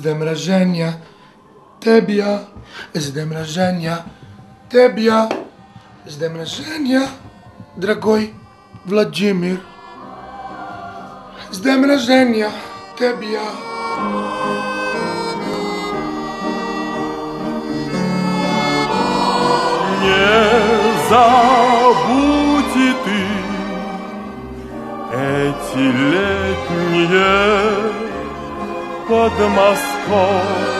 Днем рождения тебя, с днем рождения тебя, с днем рождения, дорогой Владимир. С днем рождения тебя. Не забудь ты эти летние подмосковные fall.